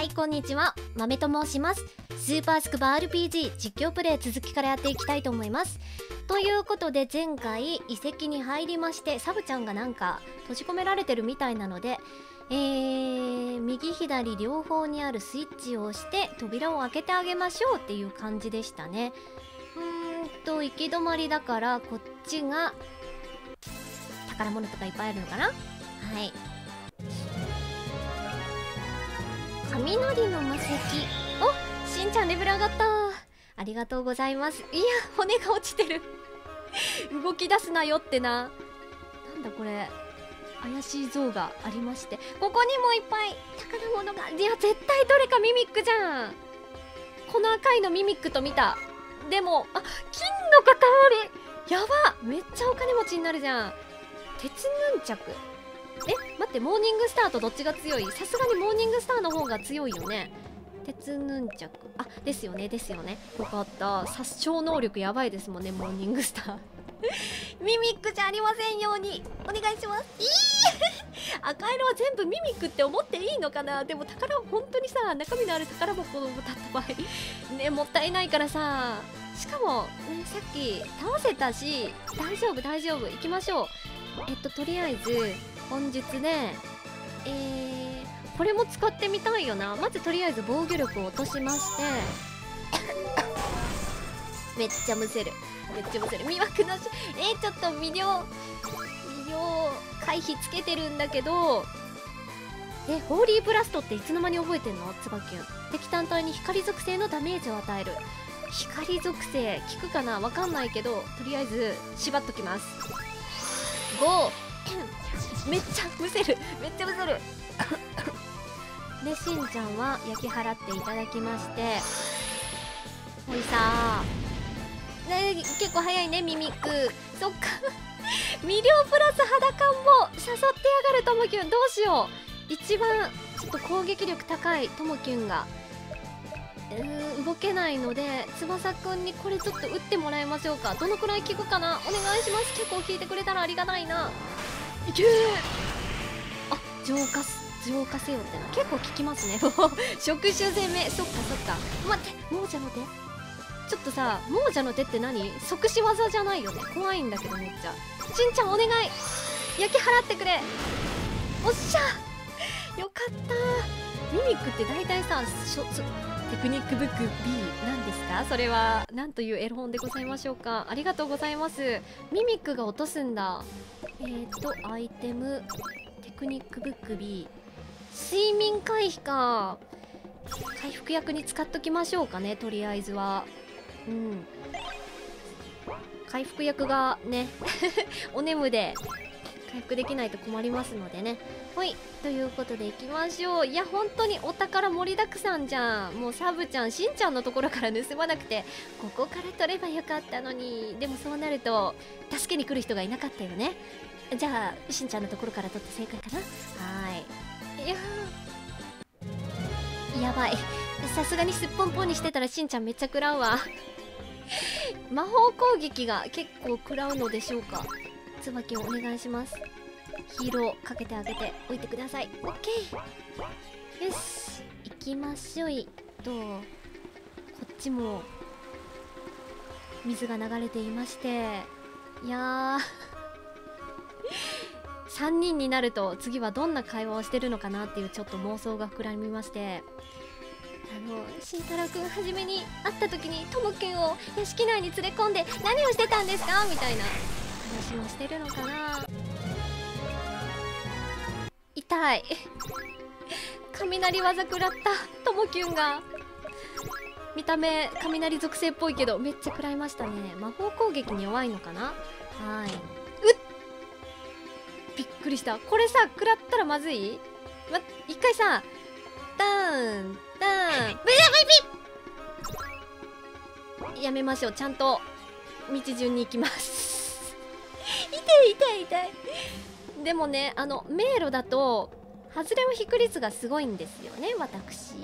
はいこんにちは。豆と申します。スーパースクバ RPG 実況プレイ続きからやっていきたいと思います。ということで前回遺跡に入りましてサブちゃんがなんか閉じ込められてるみたいなのでえー、右左両方にあるスイッチを押して扉を開けてあげましょうっていう感じでしたね。うーんと行き止まりだからこっちが宝物とかいっぱいあるのかな？はい。雷の魔石。おしんちゃんレベル上がった。ありがとうございます。いや骨が落ちてる。動き出すなよってな。なんだこれ。怪しい像がありまして。ここにもいっぱい。宝物が。いや絶対どれかミミックじゃん。この赤いのミミックと見た。でもあ金の塊やば。めっちゃお金持ちになるじゃん。鉄ヌンチャク。え待ってモーニングスターとどっちが強い？さすがにモーニングスターの方が強いよね。鉄ヌンチャク。あですよねですよね。よかった。殺傷能力やばいですもんねモーニングスター。ミミックじゃありませんように。お願いします。いい 赤色は全部ミミックって思っていいのかな？でも宝本当にさ中身のある宝箱だった場合。ねもったいないからさ。しかも、ね、さっき倒せたし大丈夫大丈夫。行きましょう。えっととりあえず本日ねえー、これも使ってみたいよな。まずとりあえず防御力を落としまして。めっちゃむせる。めっちゃむせる。魅惑のしえー、ちょっと魅了魅了回避つけてるんだけど。えホーリーブラストっていつの間に覚えてんの？つばきゅん。敵単体に光属性のダメージを与える。光属性効くかな？わかんないけどとりあえず縛っときます。5めっちゃむせる。めっちゃむせる。でしんちゃんは焼き払っていただきましてはいさね結構早いねミミック。そっか。魅了プラス裸感も誘ってやがるともきゅんどうしよう。一番ちょっと攻撃力高いともきゅんがうーん動けないので翼くんにこれちょっと打ってもらいましょうか。どのくらい効くかな。お願いします。結構効いてくれたらありがたいな。いけー。あ浄化す浄化せよ。ってな。結構効きますね。触手攻め。そっかそっか。待って亡者の手。ちょっとさ亡者の手って何？即死技じゃないよね。怖いんだけどめっちゃ。しんちゃんお願い。焼き払ってくれ。おっしゃ。よかったミミックって大体さしょテクニックブック B なんですか？それは何というエロ本でございましょうか？ありがとうございます。ミミックが落とすんだ。えーとアイテム。テクニックブック B 睡眠回避か。回復役に使っときましょうかねとりあえずは。うん。回復役がね お眠で。回復できないと困りますのでね。ほいということでいきましょう。いや本当にお宝盛りだくさんじゃん。もうサブちゃんしんちゃんのところから盗まなくてここから取ればよかったのに。でもそうなると助けに来る人がいなかったよね。じゃあしんちゃんのところから取って正解かな。はい。いややばい。さすがにすっぽんぽんにしてたらしんちゃんめっちゃ食らうわ。魔法攻撃が結構食らうのでしょうか。椿をお願いします。ヒールをかけてあげておいてください。オッケー。よし。行きましょいとこっちも水が流れていまして。いやー。3人になると次はどんな会話をしてるのかなっていうちょっと妄想が膨らみまして。あの慎太郎くん初めに会った時にともくんを屋敷内に連れ込んで何をしてたんですか？みたいな。話もしてるのかな？痛い。雷技食らった。ともきゅんが。見た目雷属性っぽいけどめっちゃ食らいましたね。魔法攻撃に弱いのかな？はい。うっ！びっくりした。これさ食らったらまずい？ま一回さダーンダーン。ブイビやめましょう。ちゃんと道順に行きます。痛い痛いでもねあの迷路だと外れの引く率がすごいんですよね私。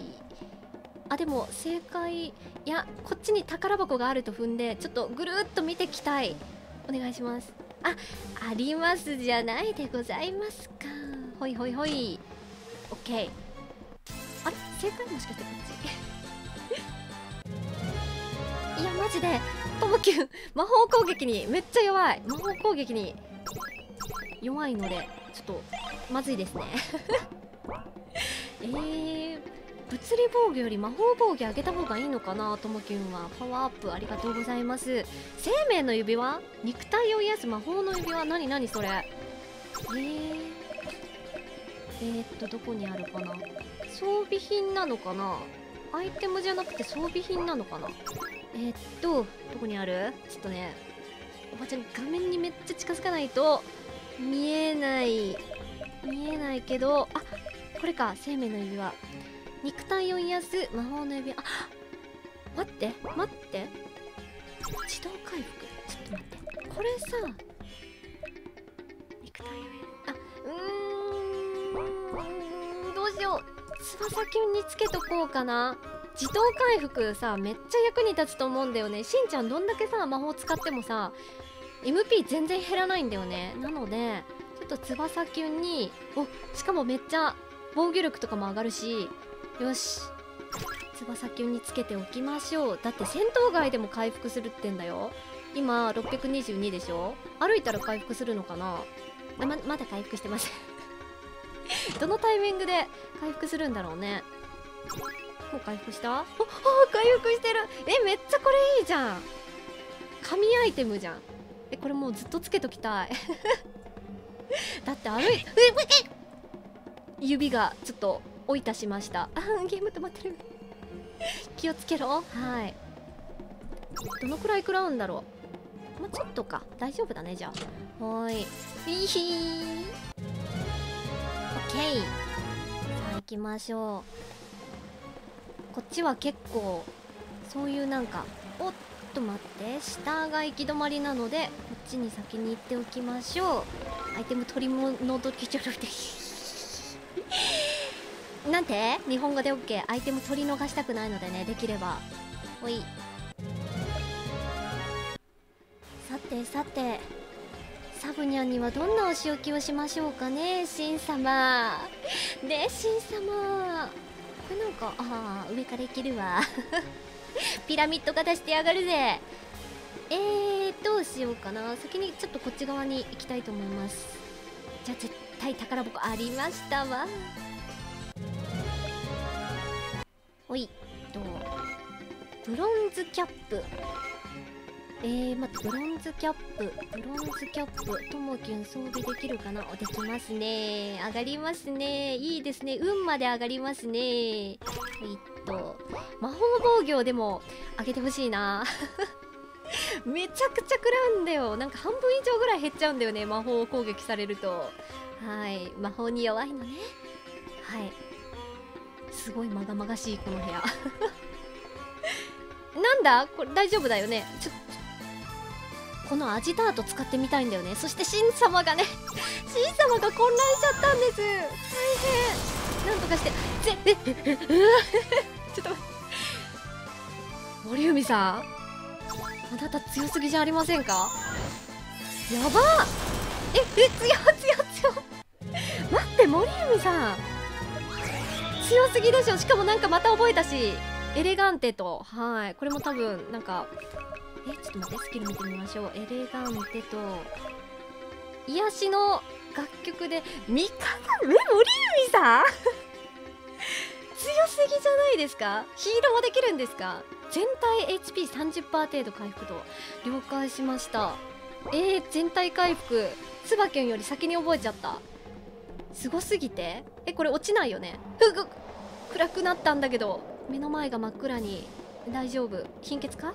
あでも正解。いやこっちに宝箱があると踏んでちょっとぐるっと見てきたい。お願いします。あありますじゃないでございますか。ほいほいほい。オッケーあれ？正解もしかしてこっち。いやマジで。ともきゅん魔法攻撃にめっちゃ弱い。魔法攻撃に弱いのでちょっとまずいですね。えー、物理防御より魔法防御上げた方がいいのかなともきゅんは。パワーアップありがとうございます。生命の指輪？肉体を癒す魔法の指輪？何何それ？えー、えー、っとどこにあるかな？装備品なのかな？アイテムじゃなくて装備品なのかな？えー、っとどこにある？ちょっとねおばちゃん画面にめっちゃ近づかないと見えない見えないけどあこれか生命の指輪。肉体を癒す魔法の指輪。あ待って待って。自動回復。ちょっと待って。これさ肉体を癒あうーんどうしよう。翼キュンにつけとこうかな。自動回復さめっちゃ役に立つと思うんだよね。しんちゃんどんだけさ魔法使ってもさ MP 全然減らないんだよね。なのでちょっと翼キュンにおしかもめっちゃ防御力とかも上がるしよし。翼キュンにつけておきましょう。だって戦闘外でも回復するってんだよ。今622でしょ？歩いたら回復するのかな？ままだ回復してません。どのタイミングで回復するんだろうね。もう回復したおお回復してるえめっちゃこれいいじゃん神アイテムじゃんえこれもうずっとつけときたいだって歩いえ指がちょっと追いたしましたあゲーム止まってる気をつけろはいどのくらい食らうんだろうまあ、ちょっとか大丈夫だねじゃあはーいいひーオッケーさあ行きましょうこっちは結構そういうなんかおっと待って下が行き止まりなのでこっちに先に行っておきましょう。アイテム取り物時ちょろで なんて？日本語で OK アイテム取り逃したくないのでねできれば。ほい。さてさて。サブニャンにはどんなお仕置きをしましょうかねシン様。ねシン様。これなんかああ上からいけるわ。ピラミッド型してやがるぜ。えーどうしようかな。先にちょっとこっち側に行きたいと思います。じゃあ絶対宝箱ありましたわ。おいとブロンズキャップ。えー、待ってブロンズキャップ。ブロンズキャップともきゅん装備できるかな？おできますね。上がりますね。いいですね。運まで上がりますね。えっと魔法防御でも上げてほしいな。めちゃくちゃ食らうんだよ。なんか半分以上ぐらい減っちゃうんだよね魔法を攻撃されると。はい。魔法に弱いのね。はい。すごいまがまがしいこの部屋。なんだ？これ大丈夫だよね。ちょこのアジタート使ってみたいんだよね。そしてシン様がね シン様が混乱しちゃったんです。大変。なんとかして。ぜえええちょっと待って森海さんあなた強すぎじゃありませんかやばええ強強強待って森海さん強すぎでしょしかもなんかまた覚えたしエレガンテとはいこれも多分なんかえちょっと待ってスキル見てみましょう。エレガンテと癒しの楽曲で味方え森海さん？強すぎじゃないですか？ヒーローもできるんですか全体 HP30% 程度回復度了解しました。えー、全体回復。つばきゅんより先に覚えちゃった。すごすぎて？えこれ落ちないよね？ふぐ暗くなったんだけど目の前が真っ暗に。大丈夫？貧血か？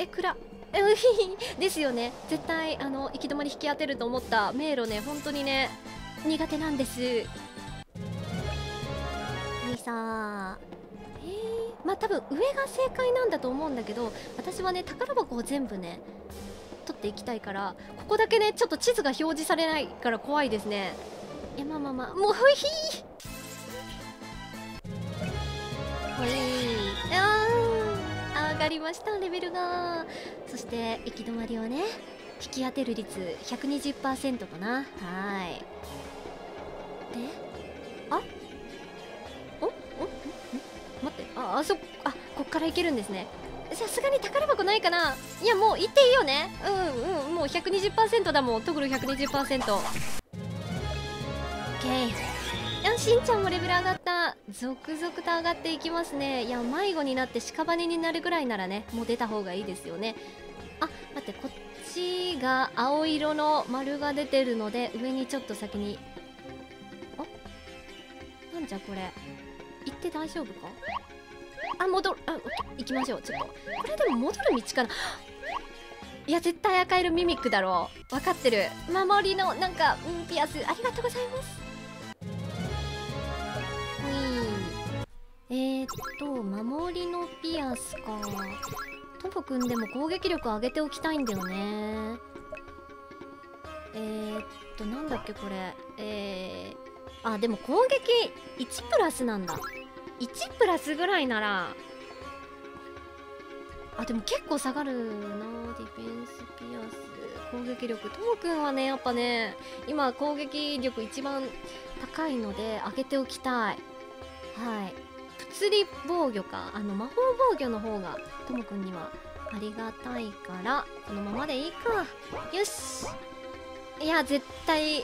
え暗。え ですよね。絶対あの行き止まり引き当てると思った。迷路ね。本当にね。苦手なんです。にさえー、まあ多分上が正解なんだと思うんだけど私はね宝箱を全部ね取っていきたいからここだけねちょっと地図が表示されないから怖いですね。えまあまあまあ。もうひー。ほい。がりました。レベルが。そして行き止まりをね引き当てる率120%かな。はい。であ？お？お？ん？ん？ああそっあこっからいけるんですね。さすがに宝箱ないかな。いやもう行っていいよね。うんうん。もう120%だもん。トグル 120%OK しんちゃんもレベル上がった。続々と上がっていきますね。いや迷子になって屍になるぐらいならねもう出た方がいいですよね。あ待ってこっちが青色の丸が出てるので上にちょっと先に。あ？なんじゃこれ。行って大丈夫か？あ戻る。あ行きましょう。ちょっと。これでも戻る道かな。いや絶対赤色ミミックだろう。分かってる。守りのなんか、うん、ピアス。ありがとうございます。えー、っと守りのピアスか。トモくんでも攻撃力上げておきたいんだよね。えー、っとなんだっけこれ。えー、あでも攻撃1プラスなんだ。1プラスぐらいなら。あでも結構下がるな。ディフェンスピアス。攻撃力。ともくんはねやっぱね今攻撃力一番高いので上げておきたい。はい。物理防御かあの魔法防御の方がともくんにはありがたいからこのままでいいか。よし。いや絶対。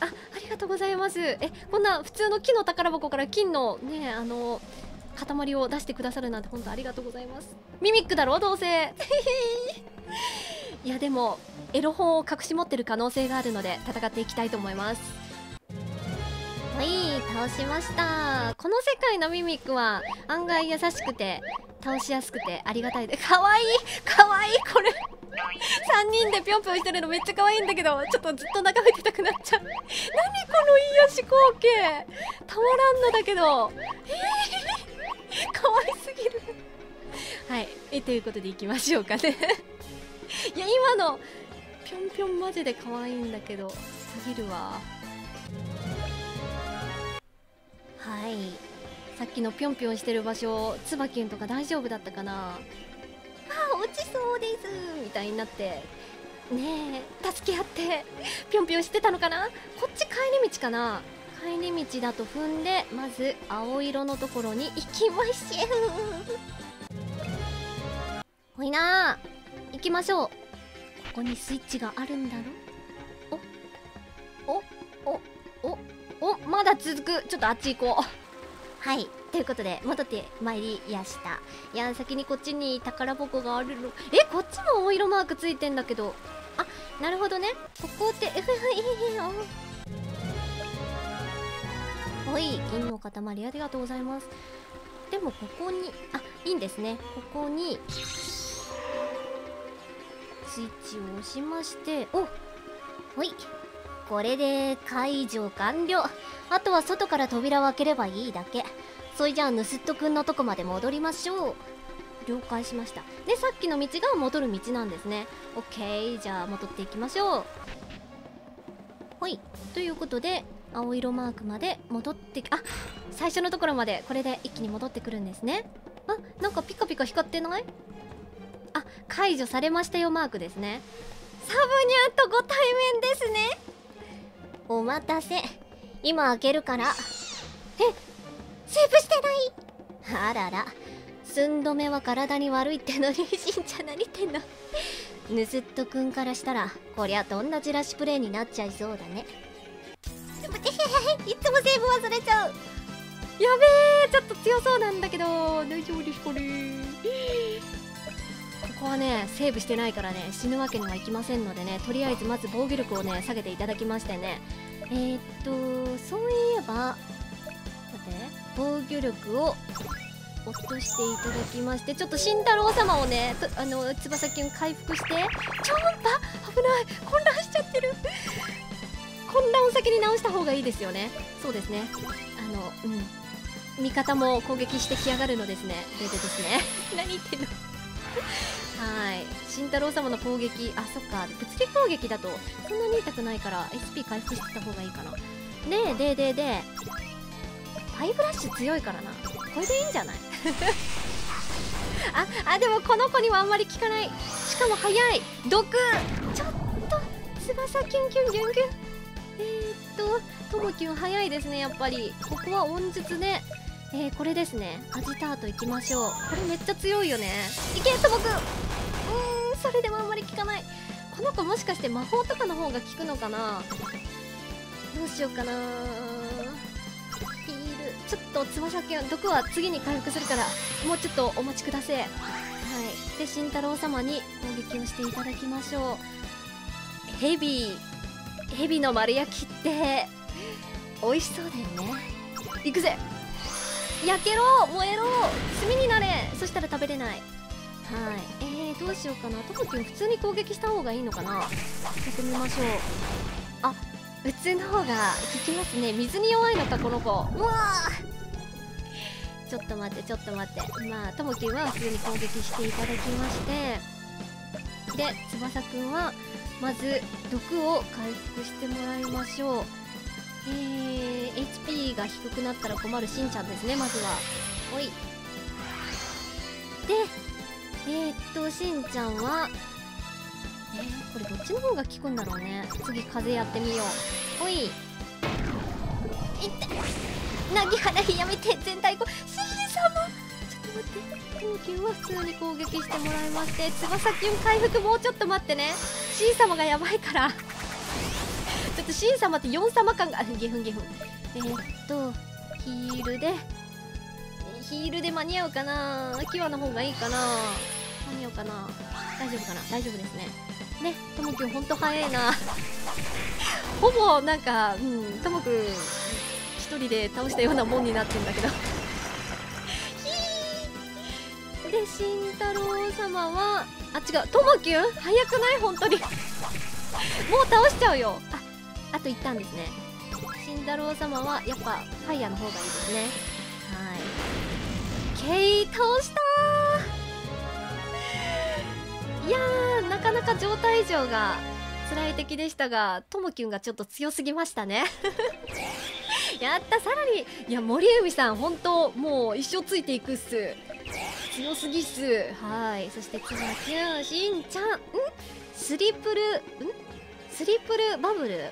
あありがとうございます。えこんな普通の木の宝箱から金のねあの塊を出してくださるなんて本当ありがとうございます。ミミックだろどうせ。いやでもエロ本を隠し持ってる可能性があるので戦っていきたいと思います。はい倒しました。この世界のミミックは案外優しくて倒しやすくてありがたいでかわいいかわいいこれ。3人でぴょんぴょんしてるのめっちゃ可愛いんだけどちょっとずっと眺めてたくなっちゃう。何この癒し光景。たまらんのだけど。えー、可愛すぎる。はいえということでいきましょうかね。いや今のぴょんぴょんマジで可愛いんだけどすぎるわ。はい。さっきのぴょんぴょんしてる場所つばきゅんとか大丈夫だったかな？あ落ちそうです。みたいになって。ねえ助け合ってぴょんぴょんしてたのかな？こっち帰り道かな？帰り道だと踏んでまず青色のところに行きましょう。ほいな。行きましょう。ここにスイッチがあるんだろ？お？お？お？お？おまだ続く。ちょっとあっち行こう。はい。ということで戻ってまいりやした。いや先にこっちに宝箱があるの。えこっちも青色マークついてんだけど。あなるほどね。ここってえふふいほい銀の塊ありがとうございます。でもここにあいいんですね。ここにスイッチを押しましておほいこれで解除完了。あとは外から扉を開ければいいだけ。それじゃあヌスットくんのとこまで戻りましょう。了解しました。でさっきの道が戻る道なんですね。オッケーじゃあ戻っていきましょう。ほい。ということで青色マークまで戻ってあ最初のところまでこれで一気に戻ってくるんですね。あなんかピカピカ光ってない？あ解除されましたよマークですね。サブニャンとご対面ですね。お待たせ。今開けるから。えセーブしてない？あらら。寸止めは体に悪いってのにしんちゃん何言ってんの？ヌスットくんからしたらこりゃどんなチラシプレイになっちゃいそうだね。いつもセーブ忘れちゃう。やべえちょっと強そうなんだけど大丈夫ですかねここはねセーブしてないからね死ぬわけにはいきませんのでねとりあえずまず防御力をね下げていただきましてね。えー、っとそういえば待て防御力を落としていただきましてちょっと慎太郎様をねあの翼キュン回復して超音波危ない混乱しちゃってる。混乱を先に直した方がいいですよね。そうですね。あのうん。味方も攻撃してきやがるのですね。ででですね。何言ってんの。はい。慎太郎様の攻撃。あそっか。物理攻撃だとそんなに痛くないから SP 回復してた方がいいかな。でででで。ファイブラッシュ強いからな。これでいいんじゃない？ああでもこの子にはあんまり効かない。しかも速い。毒。ちょっと翼キュンキュンギュンギュン。えー、っとともキュン速いですねやっぱり。ここは温術で。えー、これですね。アジタートいきましょう。これめっちゃ強いよね。いけともくん。それでもあんまり効かない。この子もしかして魔法とかの方が効くのかな？どうしようかな。ヒール。ちょっと翼くん毒は次に回復するからもうちょっとお待ちくださいはい。で慎太郎様に攻撃をしていただきましょう。ヘビ。ヘビの丸焼きって美味しそうだよね。行くぜ。焼けろ！燃えろ！炭になれ！そしたら食べれない。はい。えー、どうしようかな。トモキン普通に攻撃した方がいいのかな。やってみましょう。あ普通の方が効きますね。水に弱いのかこの子。うわちょっと待ってちょっと待って。まあともきんは普通に攻撃していただきまして。で翼くんはまず毒を回復してもらいましょう。えー、HP が低くなったら困るしんちゃんですねまずは。おい。でえー、っとしんちゃんは？えー、これどっちの方が効くんだろうね。次風やってみよう。おい。いってなぎ払いやめて。全体こう。しん様ちょっと待って。東急は普通に攻撃してもらいまして。翼キュン回復もうちょっと待ってね。シン様がやばいから。ちょっとシン様って4様感が。ゲフンゲフン。えー、っとヒールで。ヒールで間に合うかな。キワの方がいいかな。間に合うかな。大丈夫かな？大丈夫ですね。ねともくんほんと早いな。ほぼなんかうんともくん一人で倒したようなもんになってんだけど。で慎太郎様はあ違うともきゅん早くない？本当に。もう倒しちゃうよ。ああと一旦ですね。慎太郎様はやっぱファイヤーの方がいいですね。はい。ケイ倒したいやーなかなか状態異常が辛い敵でしたがともきゅんがちょっと強すぎましたね。やったさらに。いや森海さん本当もう一生ついていくっす。強すぎっす。はい。そしてつばきゅんしんちゃん。ん？スリプル？ん？スリプルバブル？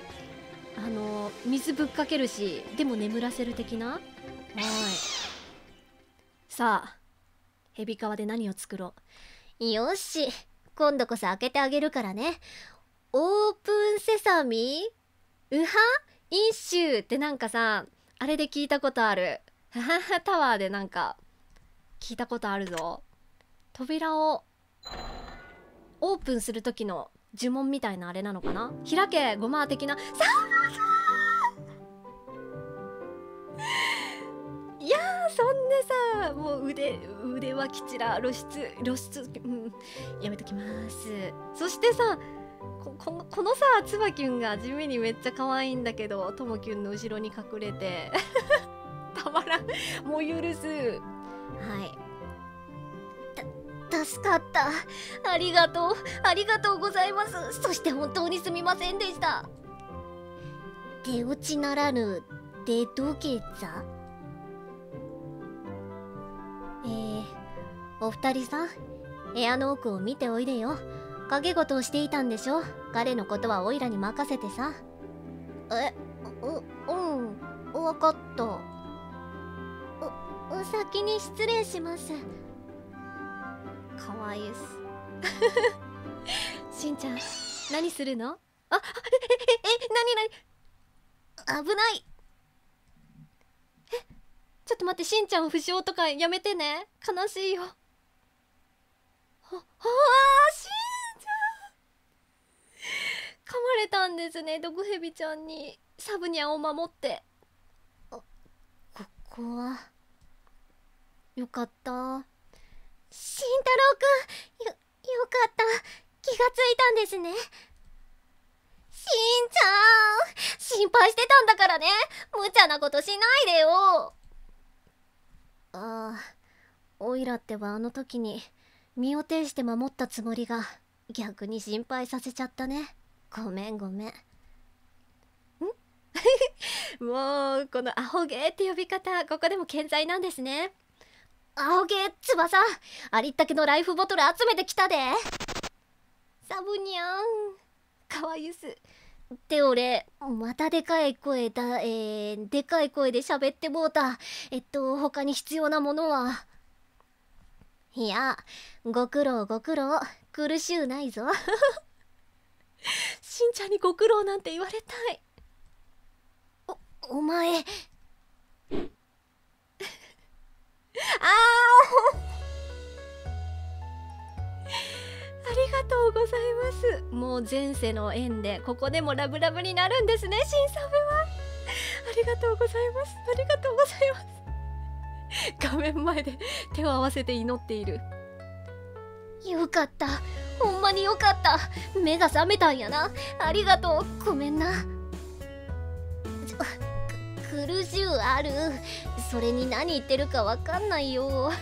あの水ぶっかけるしでも眠らせる的な？はい。さあヘビ皮で何を作ろう？よし。今度こそ開けてあげるからね。オープンセサミ？ウハ？インシューってなんかさあれで聞いたことある。ハハハタワーでなんか聞いたことあるぞ。扉をオープンする時の呪文みたいなあれなのかな？開けごま的な。さいさもう腕腕はきちら露出露出、うん、やめときます。そしてさこここのさつばきゅんが地味にめっちゃ可愛いんだけどともきゅんの後ろに隠れて たまらんもう許す。はい。助かった。ありがとう。ありがとうございます。そして本当にすみませんでした。手落ちならぬ出土下座？えー、お二人さん部屋の奥を見ておいでよ。影事をしていたんでしょ？彼のことはオイラに任せてさ。えううん分かった。お先に失礼します。かわいいっす。しんちゃん何するの？あえええなになに危ない。ちょっと待ってしんちゃん負傷とかやめてね。悲しいよ。ははあしんちゃん。噛まれたんですね毒蛇ちゃんに。サブニャンを守って。あここは。よかった。慎太郎くん。よよかった。気がついたんですね。しんちゃん。心配してたんだからね。無茶なことしないでよ。ああオイラってばあの時に身を挺して守ったつもりが逆に心配させちゃったね。ごめんごめん。ん？もうこのアホゲーって呼び方ここでも健在なんですね。青毛翼！ありったけのライフボトル集めてきたで。サブニャン。かわゆす。って俺またでかい声だえー、でかい声で喋ってもうた。えっと他に必要なものは。いやご苦労ご苦労。苦しゅうないぞ。しんちゃんにご苦労なんて言われたい。おお前。あありがとうございます。もう前世の縁でここでもラブラブになるんですね新サブは。ありがとうございます。ありがとうございます。画面前で手を合わせて祈っている。よかった。ほんまによかった。目が覚めたんやな。ありがとう。ごめんな。苦しゅうある。それに何言ってるかわかんないよ。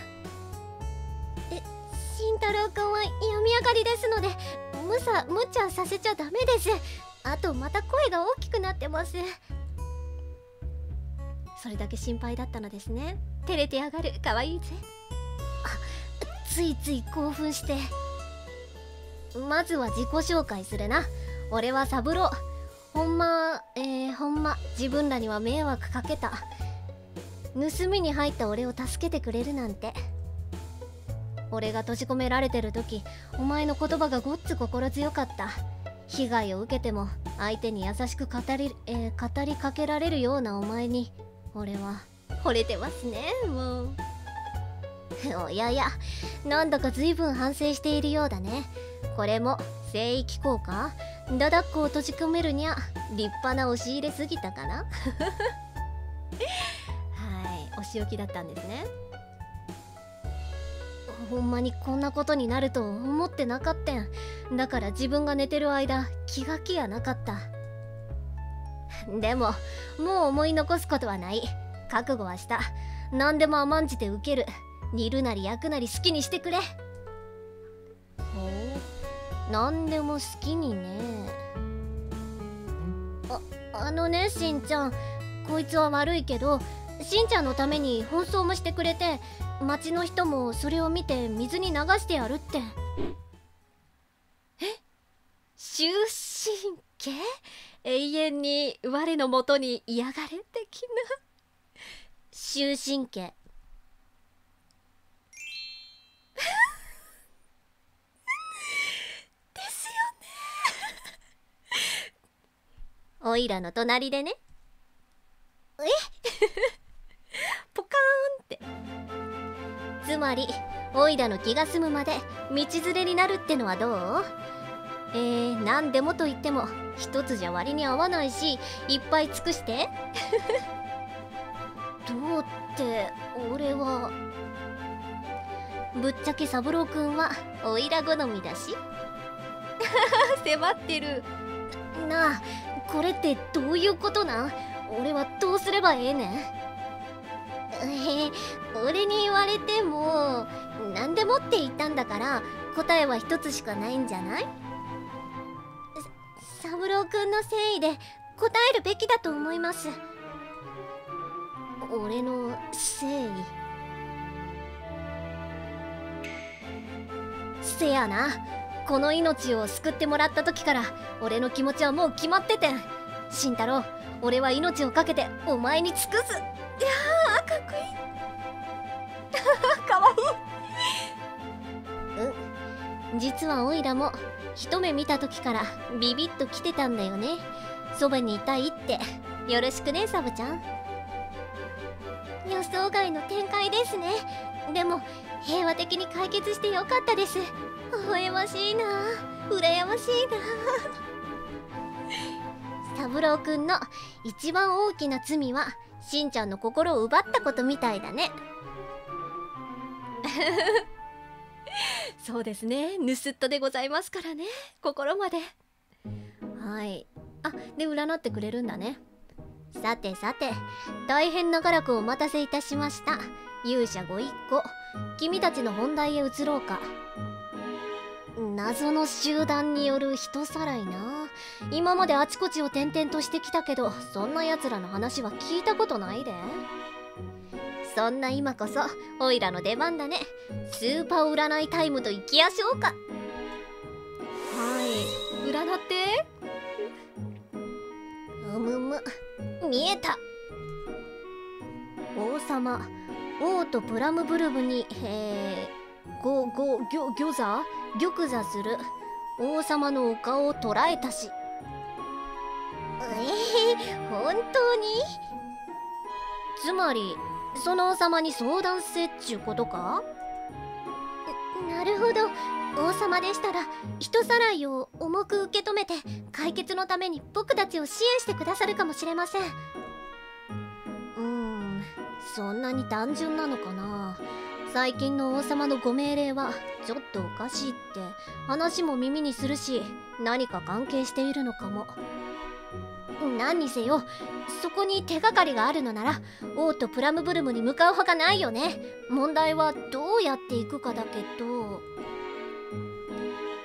慎太郎くんは病み上がりですのでむさ無茶させちゃダメです。あとまた声が大きくなってます。それだけ心配だったのですね。照れてやがる。可愛いいぜ。あついつい興奮して。まずは自己紹介するな。俺はサブロほんまえー、ほんま自分らには迷惑かけた。盗みに入った俺を助けてくれるなんて。俺が閉じ込められてる時お前の言葉がごっつ心強かった。被害を受けても相手に優しく語り,、えー、語りかけられるようなお前に俺は惚れてますねもう。おややなんだか随分反省しているようだね。これも聖域効果？ダダッコを閉じ込めるにゃ立派な押し入れすぎたかな？はいお仕置きだったんですね。ほんまにこんなことになると思ってなかったん。だから自分が寝てる間気が気やなかった。でももう思い残すことはない。覚悟はした。何でも甘んじて受ける。煮るなり焼くなり好きにしてくれ。ほう何でも好きにね。ああのねしんちゃん。こいつは悪いけどしんちゃんのために奔走もしてくれて町の人もそれを見て水に流してやるって。え？終身刑？永遠に我のもとに嫌がれ的な？終身刑。ですよね。おいらの隣でね。え？っポカーンって。つまりおいらの気が済むまで道連れになるってのはどう？えー、何でもと言っても一つじゃ割に合わないしいっぱい尽くして？どうって俺は。ぶっちゃけ三郎くんはおいら好みだし。迫ってる。なあこれってどういうことなん？俺はどうすればええねん？え、俺に言われても何でもって言ったんだから答えは一つしかないんじゃない？三郎くんの誠意で答えるべきだと思います。俺の誠意。せやな。この命を救ってもらった時から俺の気持ちはもう決まっててん。慎太郎俺は命を懸けてお前に尽くす。いやーかっこいいかわいい。うん。実はオイラも一目見た時からビビッと来てたんだよね。そばにいたいって。よろしくねサブちゃん。予想外の展開ですね。でも平和的に解決してよかったです。微笑ましいな。羨ましいな。三郎くんの一番大きな罪はしんちゃんの心を奪ったことみたいだね。そうですね。盗人でございますからね。心まで。はい。あで占ってくれるんだね。さてさて大変長らくお待たせいたしました。勇者ご一行。君たちの本題へ移ろうか謎の集団による人さらいな。今まであちこちを転々としてきたけどそんな奴らの話は聞いたことないで。そんな今こそオイラの出番だね。スーパー占いタイムと行きやしょうか。はい。占って？むむ。見えた。王様王とプラムブルムにえー、ごごぎょ魚座玉座する。王様のお顔を捉えたし。えー、本当に？つまりその王様に相談せっちゅうことか？なるほど。王様でしたら人さらいを重く受け止めて解決のために僕たちを支援してくださるかもしれません。うーんそんなに単純なのかな？最近の王様のご命令はちょっとおかしいって話も耳にするし何か関係しているのかも。何にせよそこに手がかりがあるのなら王とプラムブルムに向かうほかないよね。問題はどうやって行くかだけど。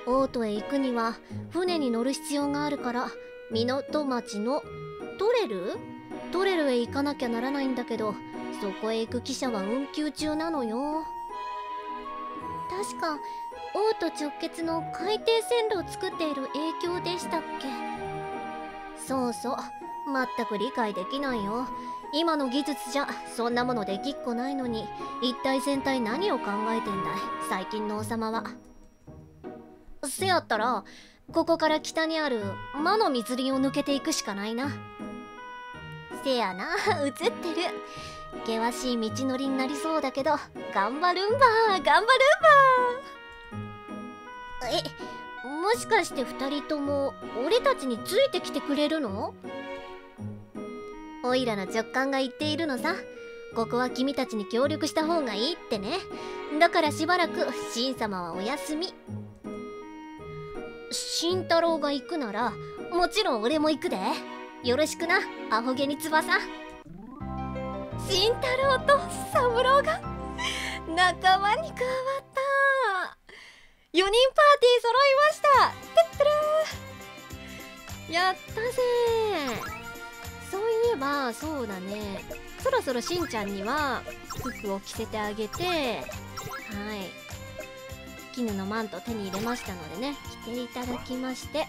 王都へ行くには船に乗る必要があるから港町のトレル？トレルへ行かなきゃならないんだけどそこへ行く汽車は運休中なのよ。確か王と直結の海底線路を作っている影響でしたっけ？そうそう。全く理解できないよ。今の技術じゃそんなものできっこないのに。一体全体何を考えてんだい？最近の王様は。せやったらここから北にある魔の密林を抜けていくしかないな。せやな。映ってる。険しい道のりになりそうだけど頑張るんば頑張るんばえもしかして2人とも俺たちについてきてくれるの？おいらの直感が言っているのさ。ここは君たちに協力した方がいいってね。だからしばらくシン様はお休み。慎太郎が行くならもちろん俺も行くで。よろしくなアホ毛に翼。慎太郎と三郎が仲間に加わった。4人パーティー揃いました。やったぜそういえばそうだね。そろそろしんちゃんには服を着せてあげて。はい。絹のマント手に入れましたのでね着ていただきまして。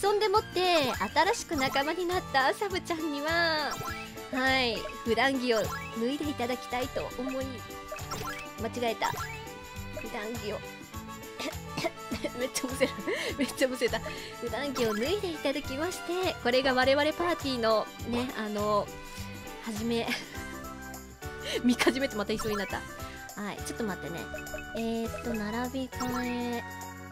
そんでもって新しく仲間になったサブちゃんにははい。普段着を脱いでいただきたいと思い間違えた。普段着を。めっちゃむせる。めっちゃむせた。普段着を脱いでいただきましてこれが我々パーティーのねあのはじめ。見始めてまた一緒になった。はい。ちょっと待ってね。えー、っと並び替え。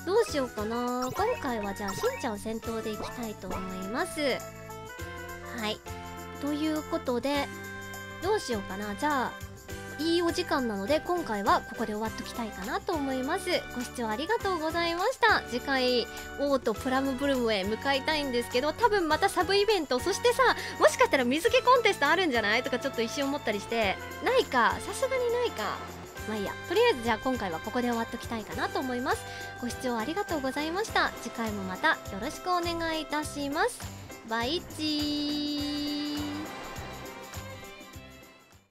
どうしようかな。今回はじゃあしんちゃんを先頭でいきたいと思います。はい。ということでどうしようかな。じゃあいいお時間なので今回はここで終わっときたいかなと思います。ご視聴ありがとうございました。次回オートプラムブルムへ向かいたいんですけど多分またサブイベントそしてさもしかしたら水着コンテストあるんじゃない？とかちょっと一瞬思ったりしてないか？さすがにないか？まあいいや。とりあえずじゃあ今回はここで終わっときたいかなと思います。ご視聴ありがとうございました。次回もまたよろしくお願いいたします。バイチー。